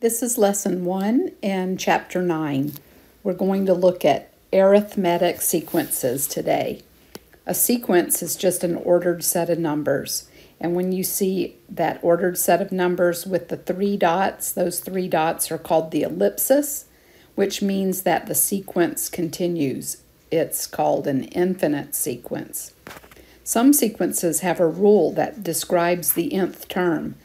This is lesson one and chapter nine. We're going to look at arithmetic sequences today. A sequence is just an ordered set of numbers. And when you see that ordered set of numbers with the three dots, those three dots are called the ellipsis, which means that the sequence continues. It's called an infinite sequence. Some sequences have a rule that describes the nth term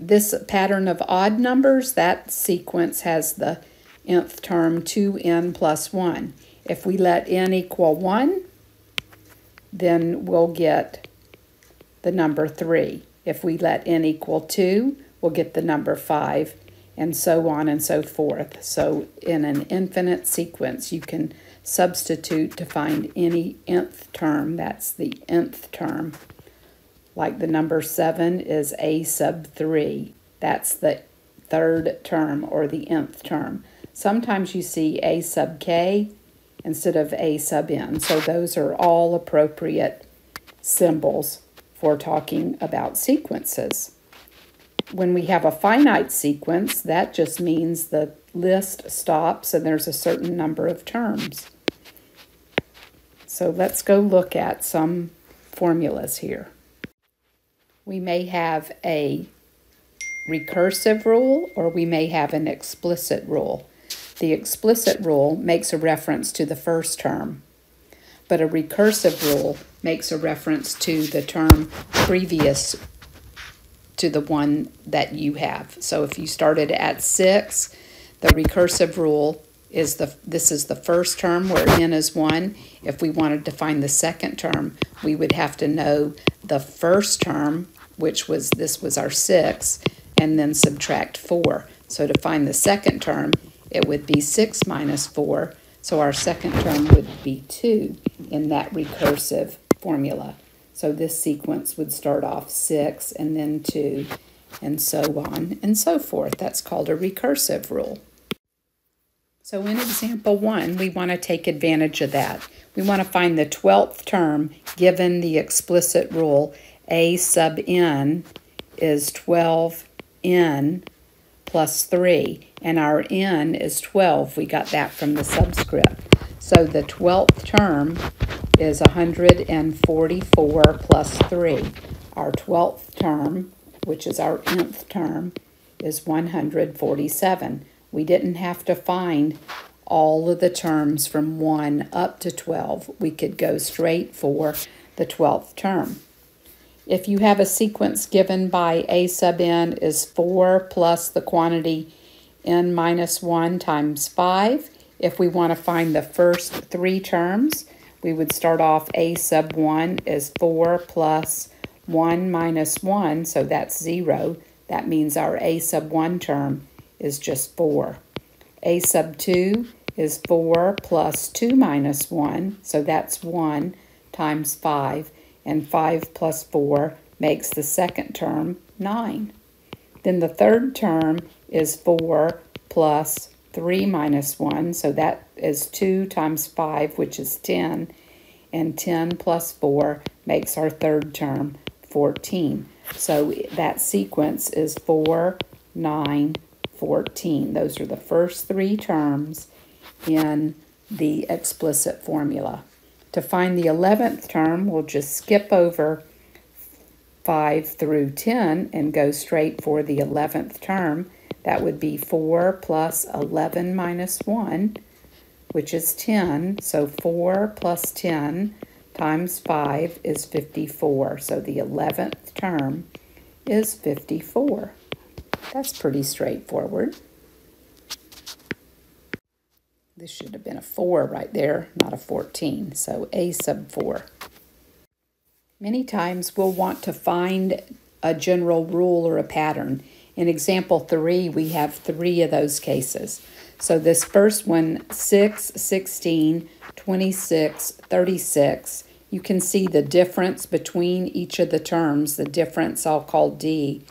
this pattern of odd numbers, that sequence has the nth term 2n plus 1. If we let n equal 1, then we'll get the number 3. If we let n equal 2, we'll get the number 5, and so on and so forth. So in an infinite sequence, you can substitute to find any nth term. That's the nth term like the number 7 is a sub 3. That's the third term or the nth term. Sometimes you see a sub k instead of a sub n. So those are all appropriate symbols for talking about sequences. When we have a finite sequence, that just means the list stops and there's a certain number of terms. So let's go look at some formulas here we may have a recursive rule or we may have an explicit rule. The explicit rule makes a reference to the first term, but a recursive rule makes a reference to the term previous to the one that you have. So if you started at 6, the recursive rule is the this is the first term where n is 1. If we wanted to find the second term, we would have to know the first term which was this was our 6, and then subtract 4. So to find the second term, it would be 6 minus 4, so our second term would be 2 in that recursive formula. So this sequence would start off 6 and then 2 and so on and so forth. That's called a recursive rule. So in example 1, we want to take advantage of that. We want to find the 12th term given the explicit rule a sub n is 12n plus 3, and our n is 12. We got that from the subscript. So the 12th term is 144 plus 3. Our 12th term, which is our nth term, is 147. We didn't have to find all of the terms from 1 up to 12. We could go straight for the 12th term. If you have a sequence given by a sub n is 4 plus the quantity n minus 1 times 5, if we want to find the first three terms, we would start off a sub 1 is 4 plus 1 minus 1, so that's 0. That means our a sub 1 term is just 4. a sub 2 is 4 plus 2 minus 1, so that's 1 times 5 and 5 plus 4 makes the second term 9. Then the third term is 4 plus 3 minus 1, so that is 2 times 5, which is 10, and 10 plus 4 makes our third term 14. So that sequence is 4, 9, 14. Those are the first three terms in the explicit formula. To find the 11th term, we'll just skip over 5 through 10 and go straight for the 11th term. That would be 4 plus 11 minus 1, which is 10. So 4 plus 10 times 5 is 54. So the 11th term is 54. That's pretty straightforward. This should have been a 4 right there, not a 14. So A sub 4. Many times we'll want to find a general rule or a pattern. In example 3, we have three of those cases. So this first one, 6, 16, 26, 36, you can see the difference between each of the terms. The difference I'll call D.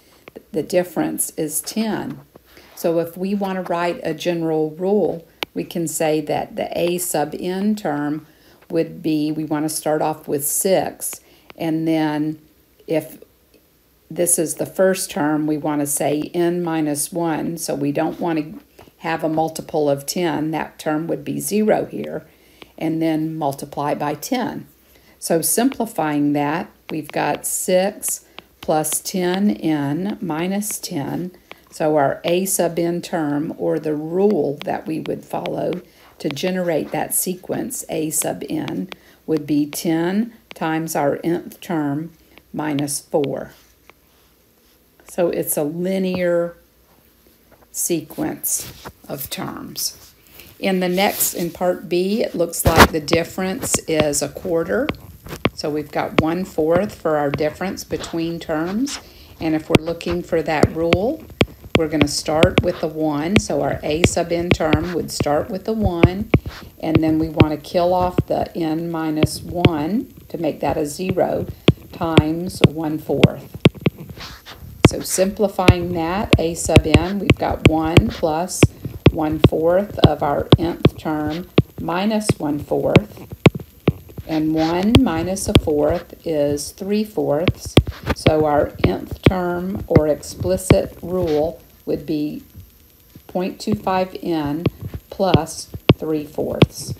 The difference is 10. So if we want to write a general rule, we can say that the a sub n term would be, we want to start off with 6, and then if this is the first term, we want to say n minus 1, so we don't want to have a multiple of 10. That term would be 0 here, and then multiply by 10. So simplifying that, we've got 6 plus 10n minus 10. So our a sub n term, or the rule that we would follow to generate that sequence a sub n, would be 10 times our nth term minus 4. So it's a linear sequence of terms. In the next, in part B, it looks like the difference is a quarter. So we've got one fourth for our difference between terms. And if we're looking for that rule, we're going to start with the 1. So our a sub n term would start with the 1. And then we want to kill off the n minus 1 to make that a 0 times 1 fourth. So simplifying that, a sub n, we've got 1 plus 1 fourth of our nth term minus 1 fourth. And 1 minus a fourth is 3 fourths. So our nth term or explicit rule would be 0.25n plus 3 fourths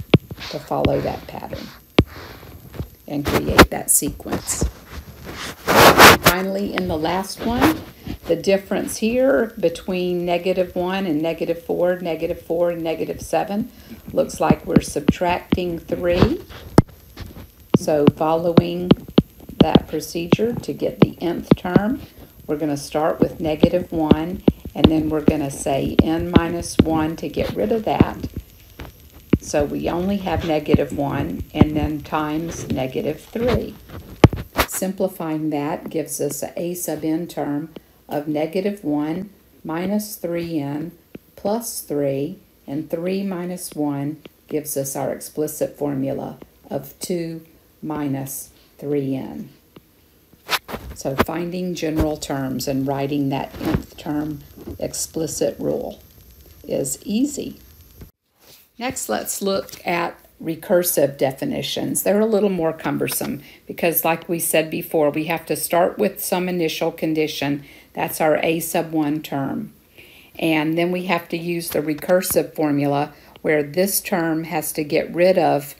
to follow that pattern and create that sequence finally, in the last one, the difference here between negative 1 and negative 4, negative 4 and negative 7, looks like we're subtracting 3. So following that procedure to get the nth term, we're going to start with negative 1, and then we're going to say n minus 1 to get rid of that. So we only have negative 1, and then times negative 3. Simplifying that gives us a sub n term of negative 1 minus 3n plus 3, and 3 minus 1 gives us our explicit formula of 2 minus 3n. So finding general terms and writing that nth term explicit rule is easy. Next, let's look at recursive definitions. They're a little more cumbersome because, like we said before, we have to start with some initial condition. That's our A sub 1 term. And then we have to use the recursive formula where this term has to get rid of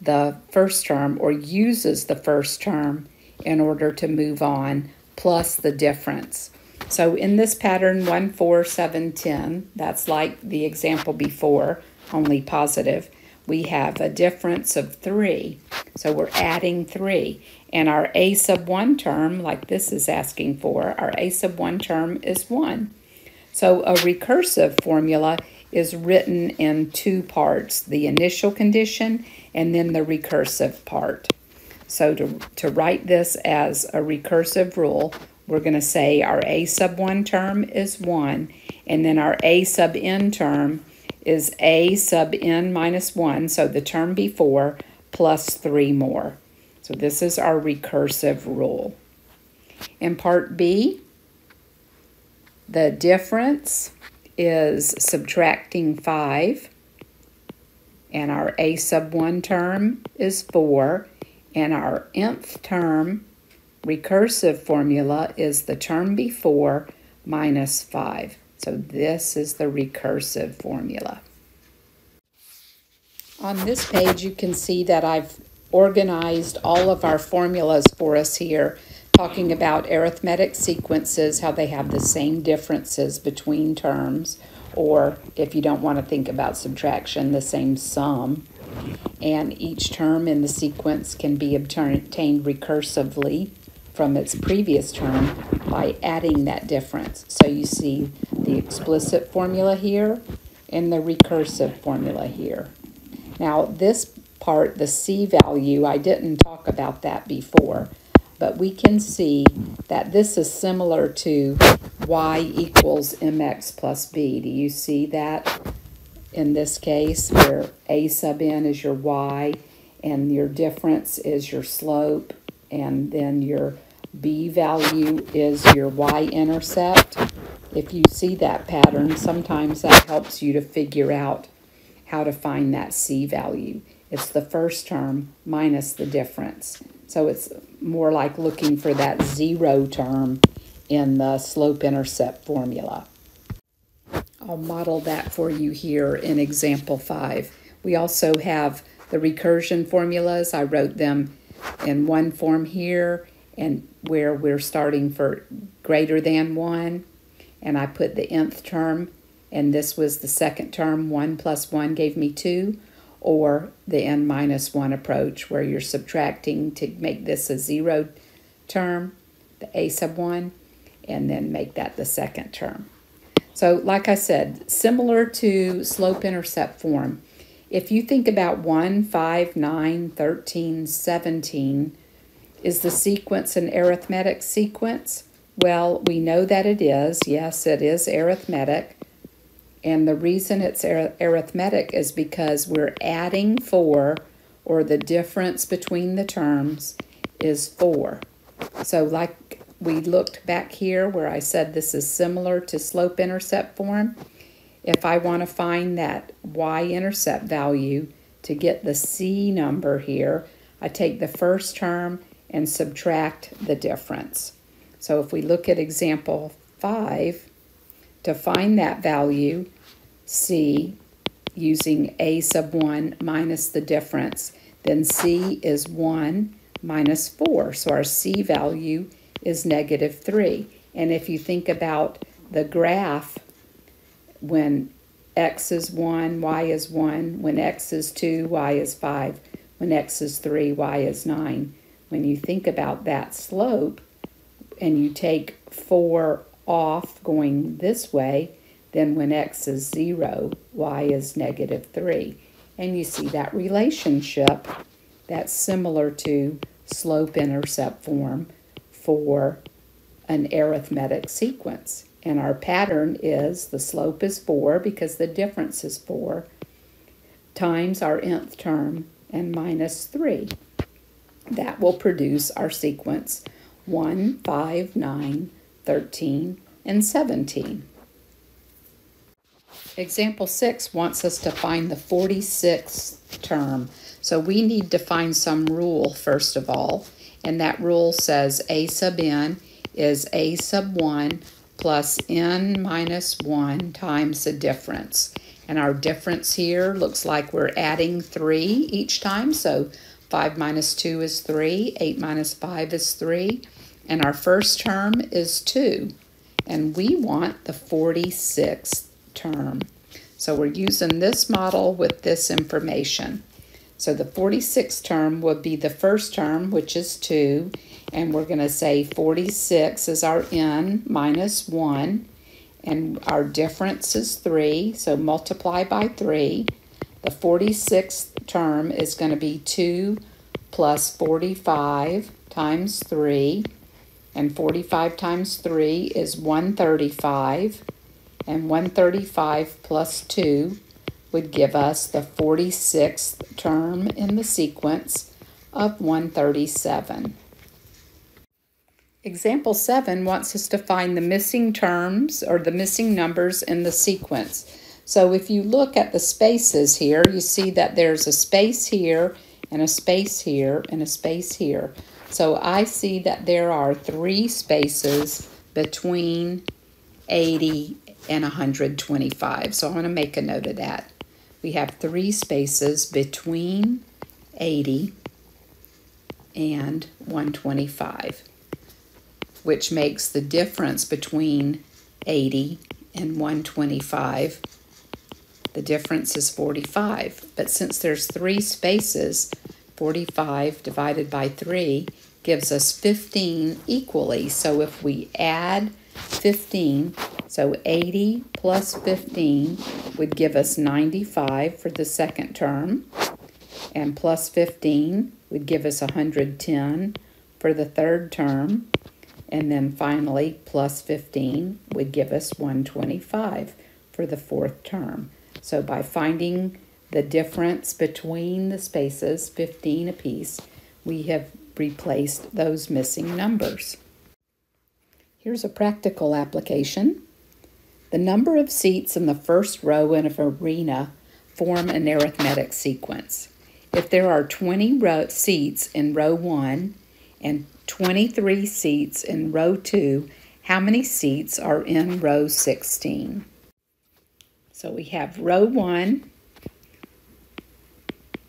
the first term or uses the first term in order to move on, plus the difference. So in this pattern 1, 4, 7, 10, that's like the example before, only positive we have a difference of 3. So we're adding 3. And our a sub 1 term, like this is asking for, our a sub 1 term is 1. So a recursive formula is written in two parts, the initial condition and then the recursive part. So to, to write this as a recursive rule, we're going to say our a sub 1 term is 1, and then our a sub n term is a sub n minus 1, so the term before, plus 3 more. So this is our recursive rule. In part B, the difference is subtracting 5, and our a sub 1 term is 4, and our nth term recursive formula is the term before minus 5. So this is the recursive formula. On this page, you can see that I've organized all of our formulas for us here, talking about arithmetic sequences, how they have the same differences between terms, or if you don't want to think about subtraction, the same sum. And each term in the sequence can be obtained recursively from its previous term by adding that difference. So you see the explicit formula here and the recursive formula here. Now this part, the C value, I didn't talk about that before, but we can see that this is similar to y equals mx plus b. Do you see that in this case where a sub n is your y and your difference is your slope and then your b value is your y-intercept. If you see that pattern, sometimes that helps you to figure out how to find that c value. It's the first term minus the difference. So it's more like looking for that zero term in the slope-intercept formula. I'll model that for you here in example 5. We also have the recursion formulas. I wrote them in one form here and where we're starting for greater than 1. And I put the nth term, and this was the second term. 1 plus 1 gave me 2. Or the n minus 1 approach, where you're subtracting to make this a zero term, the a sub 1, and then make that the second term. So like I said, similar to slope-intercept form, if you think about 1, 5, 9, 13, 17, is the sequence an arithmetic sequence? Well, we know that it is. Yes, it is arithmetic. And the reason it's arithmetic is because we're adding 4, or the difference between the terms is 4. So like we looked back here where I said this is similar to slope-intercept form, if I want to find that y-intercept value to get the c number here, I take the first term and subtract the difference. So if we look at example 5, to find that value, c, using a sub 1 minus the difference, then c is 1 minus 4. So our c value is negative 3. And if you think about the graph when x is 1, y is 1. When x is 2, y is 5. When x is 3, y is 9. When you think about that slope and you take 4 off going this way, then when x is 0, y is negative 3. And you see that relationship that's similar to slope-intercept form for an arithmetic sequence. And our pattern is the slope is 4 because the difference is 4 times our nth term and minus 3. That will produce our sequence 1, 5, 9, 13, and 17. Example 6 wants us to find the 46th term. So we need to find some rule first of all. And that rule says a sub n is a sub 1 plus n minus 1 times the difference. And our difference here looks like we're adding 3 each time. So 5 minus 2 is 3, 8 minus 5 is 3, and our first term is 2. And we want the 46th term. So we're using this model with this information. So the 46th term would be the first term, which is 2, and we're going to say 46 is our n minus 1, and our difference is 3, so multiply by 3. The 46th term is going to be 2 plus 45 times 3, and 45 times 3 is 135, and 135 plus 2 would give us the 46th term in the sequence of 137. Example 7 wants us to find the missing terms or the missing numbers in the sequence. So if you look at the spaces here, you see that there's a space here and a space here and a space here. So I see that there are three spaces between 80 and 125. So I'm going to make a note of that. We have three spaces between 80 and 125 which makes the difference between 80 and 125. The difference is 45, but since there's three spaces, 45 divided by 3 gives us 15 equally. So if we add 15, so 80 plus 15 would give us 95 for the second term, and plus 15 would give us 110 for the third term, and then finally, plus 15 would give us 125 for the fourth term. So by finding the difference between the spaces, 15 apiece, we have replaced those missing numbers. Here's a practical application. The number of seats in the first row in an arena form an arithmetic sequence. If there are 20 row seats in row 1 and 23 seats in row 2, how many seats are in row 16. So we have row 1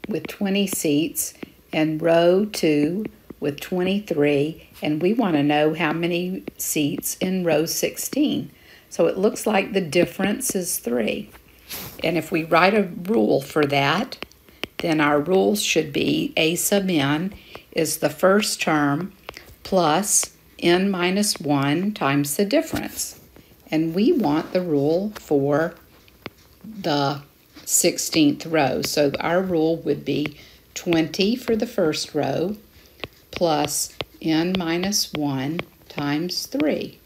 with 20 seats and row 2 with 23 and we want to know how many seats in row 16. So it looks like the difference is 3. And if we write a rule for that, then our rules should be a sub n is the first term plus n minus 1 times the difference. And we want the rule for the 16th row. So our rule would be 20 for the first row plus n minus 1 times 3.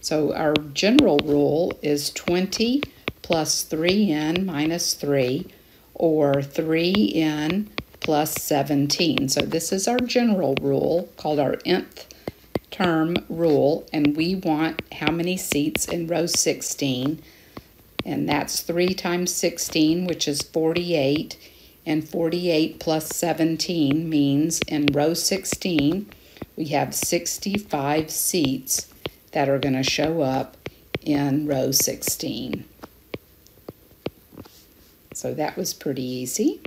So our general rule is 20 plus 3n minus 3 or 3n plus 17. So this is our general rule called our nth term rule and we want how many seats in row 16 and that's 3 times 16 which is 48 and 48 plus 17 means in row 16 we have 65 seats that are going to show up in row 16. So that was pretty easy.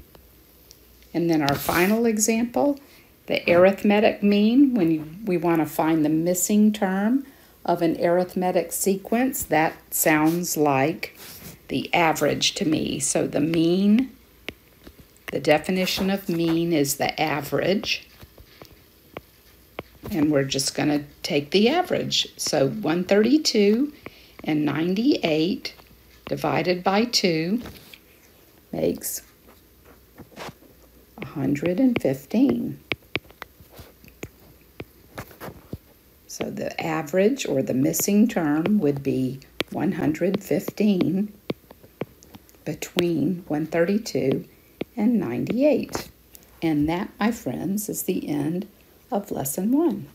And then our final example, the arithmetic mean, when we want to find the missing term of an arithmetic sequence, that sounds like the average to me. So the mean, the definition of mean is the average. And we're just going to take the average. So 132 and 98 divided by 2 makes 115. So the average or the missing term would be 115 between 132 and 98. And that, my friends, is the end of lesson one.